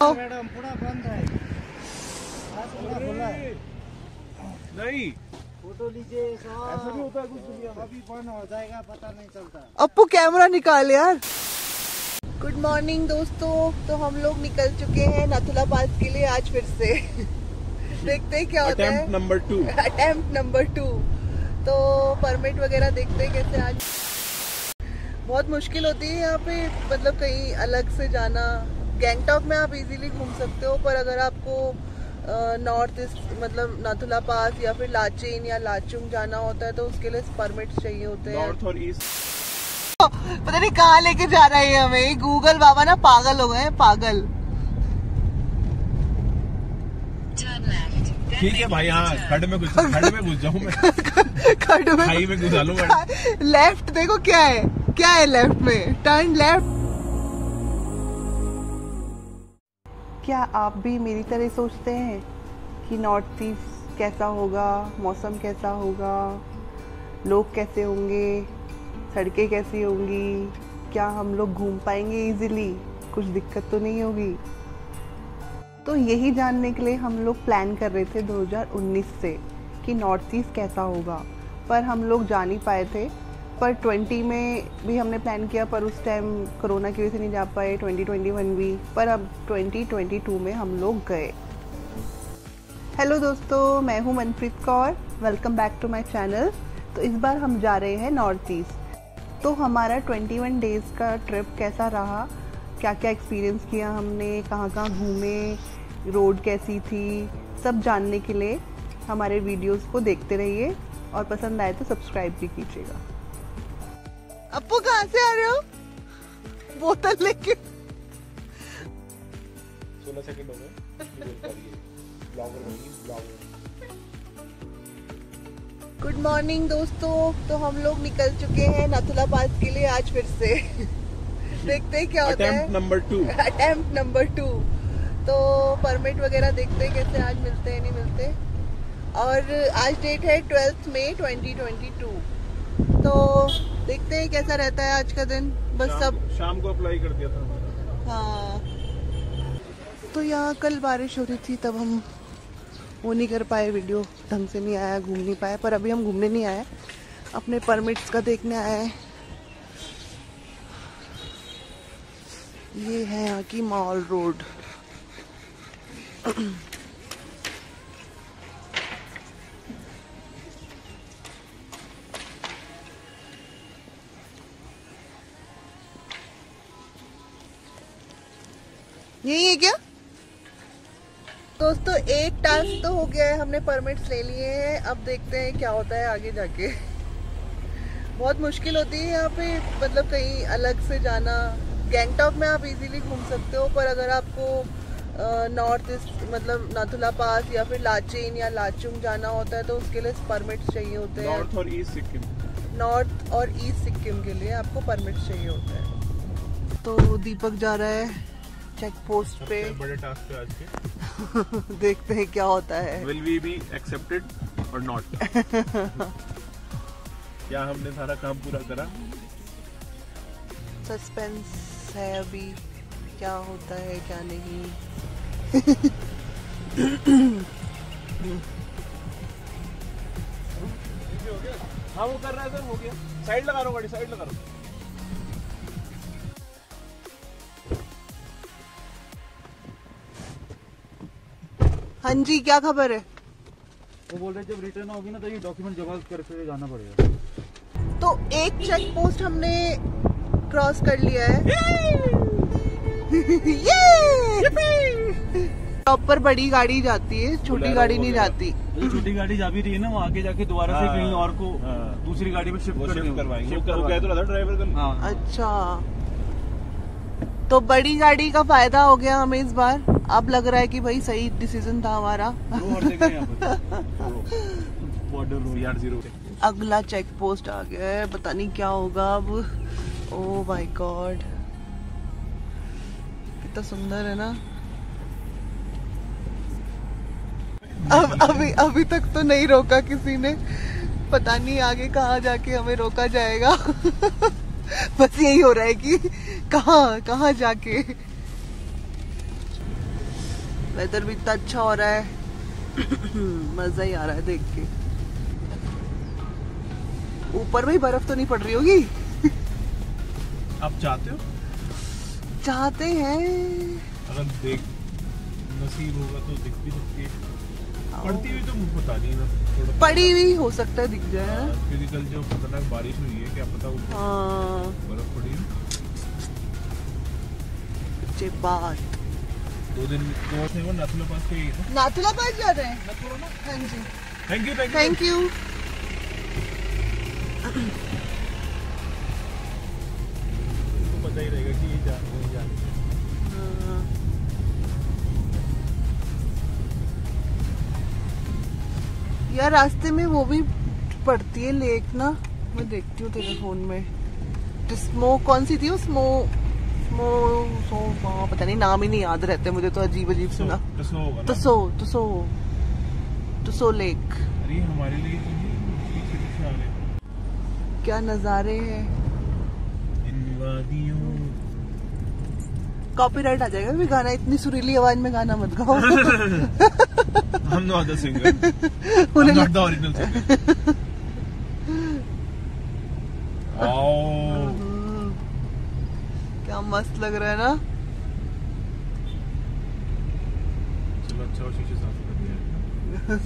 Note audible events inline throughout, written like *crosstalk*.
Madam पूरा बंद है। आज पूरा खुला है। नहीं। फ़ोटो लीजिए ऐसा नहीं होता है कुछ अभी बंद हो जाएगा पता नहीं चलता। अप्पू कैमरा निकाल यार। गुड मॉर्निंग दोस्तों। तो हम लोग निकल चुके हैं नथुला पास के लिए आज फिर से। देखते हैं क्या होता है। Number two attempt number two तो परमिट वगैरह देखते हैं कैसे आज। बहुत मुश्किल होती है यहाँ पे मतलब कहीं अलग से जाना। गैंगटॉक में आप इजीली घूम सकते हो पर अगर आपको नॉर्थ ईस्ट मतलब नाथुला पास या फिर लाचेन या लाचुंग जाना होता है तो उसके लिए परमिट चाहिए होते हैं। नॉर्थ और ईस्ट पता नहीं कहाँ लेके जा रहा है हमें। गूगल बाबा ना पागल हो गए हैं पागल। ठीक है भाई हाँ खड में घुस खड में घुस जाऊँ मैं। *laughs* खड्ड में खाई में घुसा लूँ लेफ़्ट *laughs* देखो क्या है क्या है लेफ़्ट में? टर्न लेफ़्ट क्या आप भी मेरी तरह सोचते हैं कि नॉर्थ ईस्ट कैसा होगा, मौसम कैसा होगा, लोग कैसे होंगे, सड़कें कैसी होंगी, क्या हम लोग घूम पाएँगे इजीली कुछ दिक्कत तो नहीं होगी। तो यही जानने के लिए हम लोग प्लान कर रहे थे 2019 से कि नॉर्थ ईस्ट कैसा होगा, पर हम लोग जा नहीं पाए थे। पर 20 में भी हमने प्लान किया, पर उस टाइम कोरोना की वजह से नहीं जा पाए 2021 भी, पर अब 2022 में हम लोग गए। हेलो दोस्तों, मैं हूँ Manpreet Kaur welcome back to my channel तो इस बार हम जा रहे हैं नॉर्थ ईस्ट तो हमारा 21 डेज़ का ट्रिप कैसा रहा? क्या क्या एक्सपीरियंस किया हमने? कहाँ कहाँ घूमे? रोड कैसी थी? सब जानने के लिए हमारे वीडियोस को देखते रहिए और पसंद आए तो सब्सक्राइब भी कीजिएगा। अपू कहाँ से आ रहे हो? बोतल लेके। सोलह सेकंड हो गए। ब्लॉगर ब्लॉगर गुड मॉर्निंग दोस्तों। तो हम लोग निकल चुके हैं नथुला पास के लिए आज फिर से। देखते हैं क्या होता है। Number two attempt number two तो परमिट वगैरह देखते हैं कैसे आज मिलते हैं नहीं मिलते। और आज डेट है ट्वेल्थ मई 2022 तो देखते हैं कैसा रहता है आज का दिन। बस शाम, सब शाम, को अप्लाई कर दिया था हाँ। तो यहाँ कल बारिश हो रही थी तब हम वो नहीं कर पाए वीडियो ढंग से नहीं आया घूम नहीं पाए पर अभी हम घूमने नहीं आए। अपने परमिट्स का देखने आए। हैं ये है यहाँ की मॉल रोड यही है क्या? दोस्तों एक टास्क तो हो गया है हमने परमिट्स ले लिए हैं। अब देखते हैं क्या होता है आगे जाके। बहुत मुश्किल होती है यहाँ पे मतलब कहीं अलग से जाना। गैंगटॉक में आप इजीली घूम सकते हो पर अगर आपको नॉर्थ ईस्ट मतलब नाथुला पास या फिर लाचेन या लाचुंग जाना होता है तो उसके लिए परमिट्स चाहिए होते हैं। नॉर्थ और ईस्ट सिक्किम। नॉर्थ और ईस्ट सिक्किम के लिए आपको परमिट चाहिए होता है। तो दीपक जा रहा है। चेक पोस्ट पे। बड़े टास्क पे आज के। *laughs* देखते हैं क्या होता है। विल वी बी एक्सेप्टेड और नॉट क्या हमने सारा काम पूरा करा? सस्पेंस है अभी। क्या होता है क्या नहीं। *coughs* हाँ वो कर रहा है सर हो गया। साइड लगा लो गाड़ी साइड लगा लो हाँ जी क्या खबर है? वो बोल रहे जब रिटर्न होगी ना तो ये डॉक्यूमेंट जमा करके जाना पड़ेगा। तो एक चेक पोस्ट हमने क्रॉस कर लिया है। प्रॉपर *laughs* बड़ी गाड़ी जाती है छोटी गाड़ी नहीं जाती। छोटी गाड़ी जा भी रही है ना वो आगे जाके दोबारा से हाँ, कहीं और को हाँ। दूसरी गाड़ी में शिफ्ट। करवाएँगे। शिफ्ट वो कह तो ड्राइवर हाँ। अच्छा। तो बड़ी गाड़ी का फ़ायदा हो गया हमें इस बार। अब लग रहा है कि भाई सही डिसीज़न था हमारा। अगला चेक पोस्ट आ गया है पता नहीं क्या होगा अब। ओ माय गॉड कितना सुंदर है ना। अब अभी अभी तक तो नहीं रोका किसी ने। पता नहीं आगे कहाँ जाके हमें रोका जाएगा। *laughs* बस यही हो रहा है कि कहाँ कहाँ जाके। वेदर भी इतना अच्छा हो रहा है। *coughs* मज़ा ही आ रहा है देख के। ऊपर में बर्फ़ तो नहीं पड़ रही होगी? आप चाहते हो? चाहते हैं। अगर देख नसीब होगा तो दिख भी सकती है। पड़ती हुई तो पता नहीं ना थोड़ा पड़ी हुई हो सकता है दिख जाए। क्योंकि कल जो खतरनाक बारिश हुई है क्या पता हाँ। बर्फ़ पड़ी है। बात। दो दिन दो से वो नाथुला पास के नाथुला पास जा रहे हैं? हाँ जी। Thank you thank you thank you उनको पता ही रहेगा कि ये जा वहीं जा। यार रास्ते में वो भी पड़ती है लेक ना? मैं देखती हूँ तेरे फ़ोन में। स्मो कौन सी थी वो? स्मो स्मो सो हाँ, पता नहीं नाम ही नहीं याद रहते मुझे तो अजीब अजीब सुना। तो सो होगा ना? तुसो तुसो तुसो लेक। अरे हमारे लिए तो। क्या नज़ारे हैं? कॉपीराइट आ जाएगा भी गाना इतनी सुरीली आवाज़ में गाना मत गाओ। *laughs* Not the singer. I'm उन्हें not the original *laughs* मस्त लग रहा है ना? चलो अच्छा *laughs*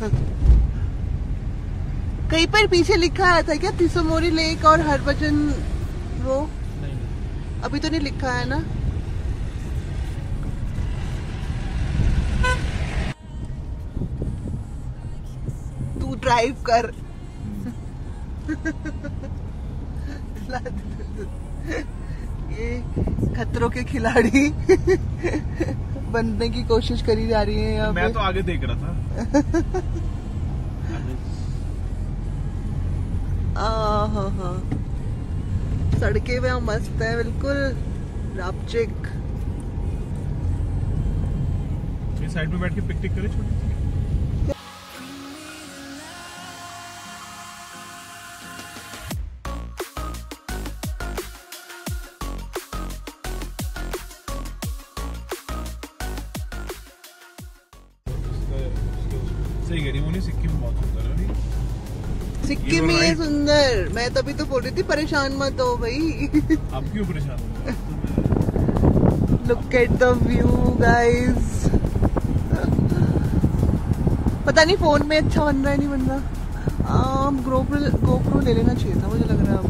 कहीं पर पीछे लिखा आया था क्या? तिसोमोरी लेक और हरभजन वो? नहीं नहीं। अभी तो नहीं लिखा है ना? तू ड्राइव कर। *laughs* ये खतरों के खिलाड़ी *laughs* बनने की कोशिश करी जा रही है यहाँ मैं तो आगे देख रहा था। *laughs* हाँ हाँ। सड़कें वहाँ मस्त है बिल्कुल। रापचिक। साइड में बैठ के पिकनिक करे छोटी मैं तभी तो बोल रही थी परेशान मत हो भाई। आप क्यों परेशान हो? हो? Look at the view guys पता नहीं फ़ोन में अच्छा बन रहा है नहीं बन रहा। आम गोप्रो गोप्रो ले लेना चाहिए था मुझे लग रहा है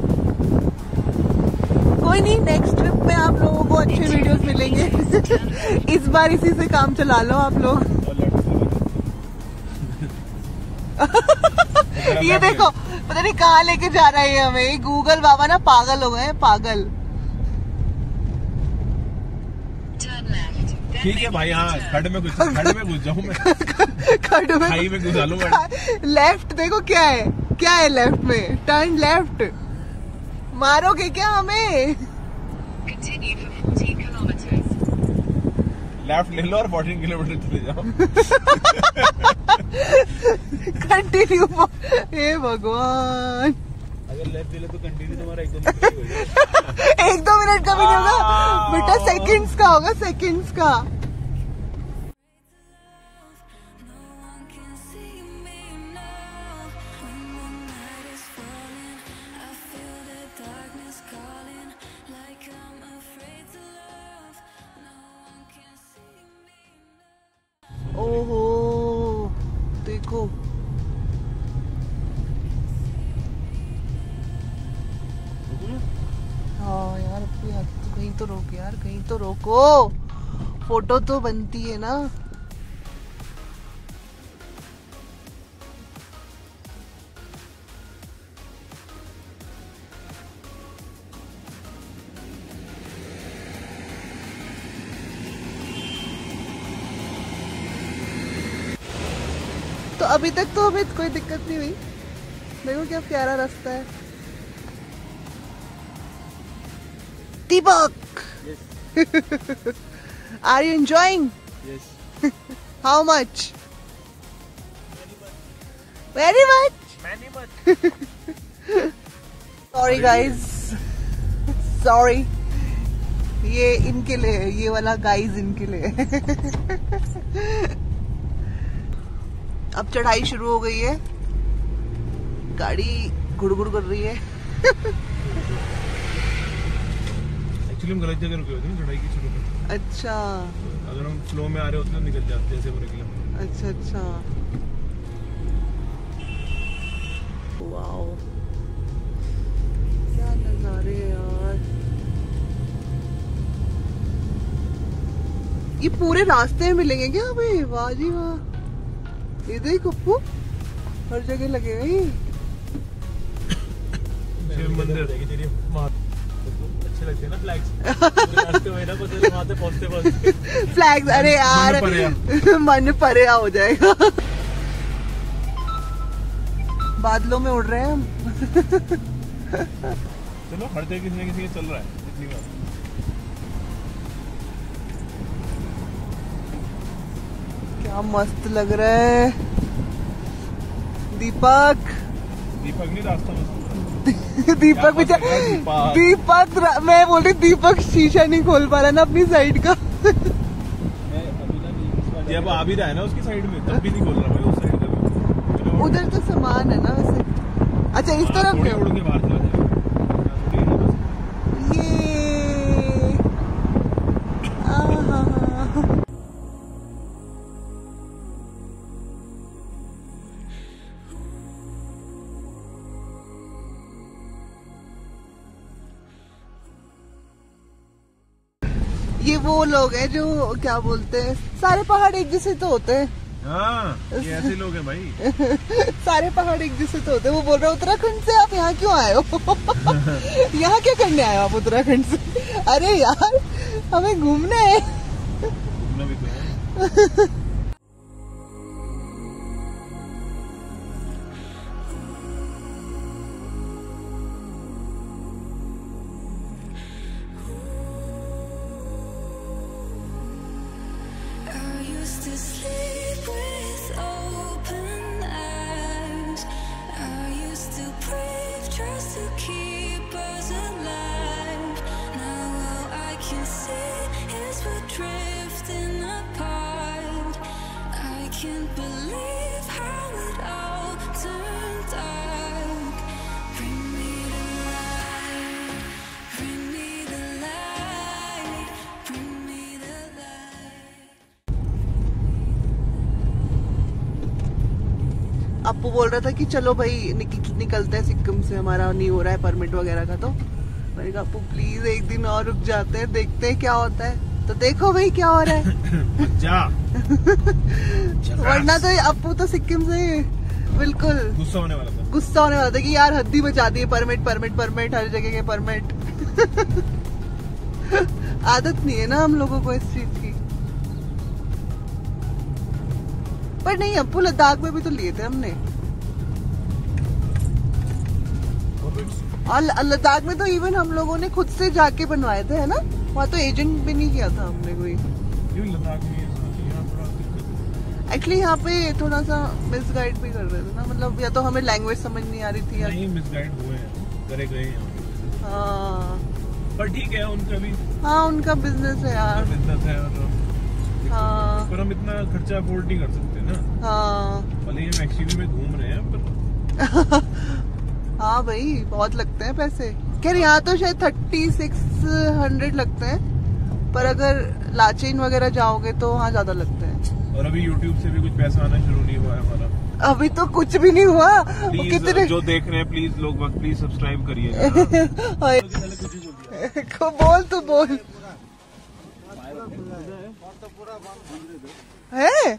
कोई नहीं नेक्स्ट ट्रिप में आप लोगों को अच्छे वीडियोस मिलेंगे। इस बार इसी से काम चला लो आप लोग। *laughs* ये देखो पता नहीं कहाँ लेके जा रहा है हमें। गूगल बाबा ना पागल हो गए पागल। ठीक है भाई हाँ खड में घुस खड में घुस जाऊँ मैं। *laughs* खड्ड में खाई में घुसा लूँ लेफ़्ट देखो क्या है क्या है लेफ़्ट में? टर्न लेफ़्ट मारोगे क्या हमें? Continue for 40 kilometers. लेफ़्ट ले लो और 14 किलोमीटर चले जाओ। *laughs* कंटिन्यू हे भगवान. *laughs* एक दो मिनट का भी बेटा सेकंड्स का होगा सेकंड्स का. ओहो देखो हाँ यार कहीं तो रोक यार, कहीं तो रोको। फ़ोटो तो बनती है ना। तो अभी तक तो हमें कोई दिक्कत नहीं हुई। देखो क्या प्यारा रास्ता है। Deepak! Are you enjoying how much very much sorry guys sorry ये इनके लिए ये वाला गाइज़ इनके लिए। *laughs* अब चढ़ाई शुरू हो गई है। गाड़ी गुड़गुड़ कर रही है। एक्चुअली हम गलत जगह रुके होते हैं चढ़ाई की शुरू में। अच्छा। अगर हम स्लो में आ रहे होते तो निकल जाते जैसे वो निकले अच्छा अच्छा। वाओ क्या नजारे हैं यार। ये पूरे रास्ते में मिलेंगे क्या हमें? वाह जी वाह। ये देख पप्पू हर जगह लगे हुए हैं। शिव मंदिर। अच्छे लगते हैं ना फ्लैग्स *laughs* फ्लैग्स अरे यार मन मन परेया हो जाएगा। बादलों में उड़ रहे हैं हम। चलो हर जगह किसी न किसी चल रहा है क्या मस्त लग रहा है। दीपक। दीपक नहीं रास्ता *laughs* दीपक बेचा दीपक। मैं बोल रही दीपक शीशा नहीं खोल पा रहा ना अपनी साइड का। आ भी रहा है ना उसकी साइड में तब भी नहीं खोल रहा भाई उस साइड का। उधर तो सामान है ना वैसे। अच्छा इस हाँ, तरफ़ उड़ के बाहर चला लोग हैं जो क्या बोलते हैं सारे पहाड़ एक जैसे तो होते हैं। हाँ ये ऐसे लोग हैं भाई। *laughs* सारे पहाड़ एक जैसे तो होते हैं। वो बोल रहे हैं, उत्तराखंड से आप यहाँ क्यों आए हो? *laughs* यहाँ क्या करने आए हो आप उत्तराखंड से? अरे यार हमें घूमने है। *laughs* can't believe how it all turned dark. Appu बोल रहा था कि चलो भाई निक, निकलते हैं सिक्किम से हमारा नहीं हो रहा है परमिट वगैरह का तो। मैंने कहा अप्पू प्लीज़ एक दिन और रुक जाते हैं देखते हैं क्या होता है। तो देखो भाई क्या हो रहा है। *coughs* जा। *laughs* वरना तो अपू तो सिक्किम से बिल्कुल। गुस्सा होने वाला था। गुस्सा होने वाला था कि यार हद्दी बचा दी परमिट परमिट परमिट हर जगह के परमिट *laughs* आदत नहीं है ना हम लोगों को इस चीज़ पर नहीं अप्पू लद्दाख में भी तो लिए थे हमने। और लद्दाख में तो इवन हम लोगों ने खुद से जाके बनवाए थे है ना? वहाँ तो एजेंट भी नहीं किया था हमने कोई। एक्चुअली यहाँ पे थोड़ा सा मिसगाइड भी कर रहे थे ना मतलब या तो हमें लैंग्वेज समझ नहीं आ रही थी या नहीं मिसगाइड हुए हैं करे गए हैं। हाँ। पर ठीक है उनका भी हाँ उनका बिज़नेस है यार। बिज़नेस है और हाँ। पर हम इतना खर्चा अफोर्ड नहीं कर सकते। ना हाँ। भले ही हम में घूम रहे हैं पर *laughs* हाँ भाई बहुत लगते हैं पैसे। खैर यहाँ तो शायद थर्टी सिक्स हंड्रेड लगते हैं पर अगर लाचेन वगैरह जाओगे तो वहाँ ज़्यादा लगते हैं। और अभी YouTube से भी कुछ पैसा आना शुरू नहीं हुआ है हमारा। अभी तो कुछ भी नहीं हुआ। कितने जो देख रहे हैं प्लीज़ लोग प्लीज़ सब्सक्राइब करिए को बोल तू बोल। है?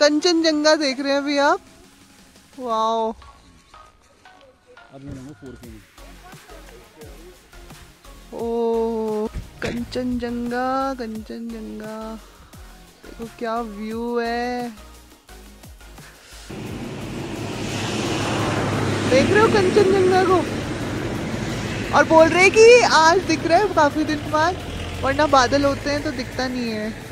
कंचनजंगा देख रहे हैं अभी आप। वाओ। ओ कंचनजंगा कंचनजंगा। देखो क्या व्यू है। देख रहे हो कंचनजंगा को? और बोल रहे कि आज दिख रहा है काफ़ी दिन बाद वरना बादल होते हैं तो दिखता नहीं है।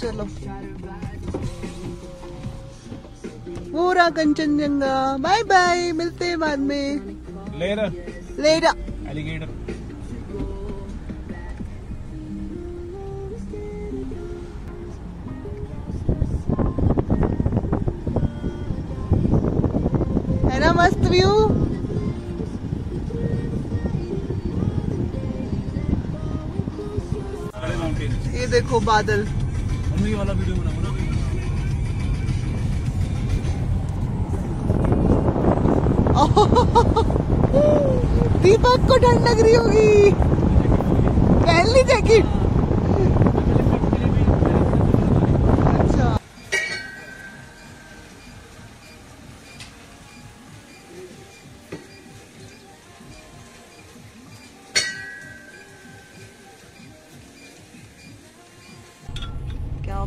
चलो। वो रहा कंचनजंगा। बाय बाय मिलते हैं बाद में। लेयर लेरा। एलिगेटर है ना मस्त व्यू ये देखो बादल। हम ये वाला वीडियो ना। *laughs* दीपक को ठंड लग रही होगी। पहली जैकेट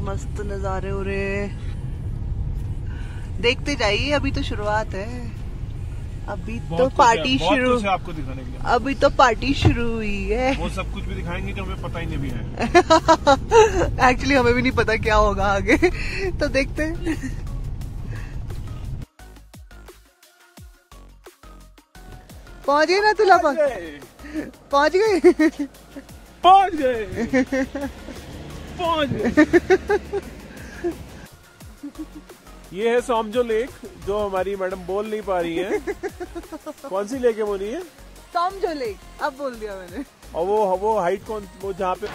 मस्त नजारे हो रहे देखते जाइए अभी तो शुरुआत है। अभी तो पार्टी शुरू। आपको दिखाने के लिए। अभी तो पार्टी शुरू हुई है। वो सब कुछ भी दिखाएँगे जो हमें पता ही नहीं भी है। *laughs* एक्चुअली हमें भी नहीं पता क्या होगा आगे। तो देखते हैं। पहुँच गए ना तुला पहुँच गए। पहुँच गए। *laughs* पहुँच *laughs* ये है सोमजो लेक जो हमारी मैडम बोल नहीं पा रही है। *laughs* कौन सी लेक है बोली है? सोमजो लेक अब बोल दिया मैंने। और वो वो हाइट कौन वो जहाँ पे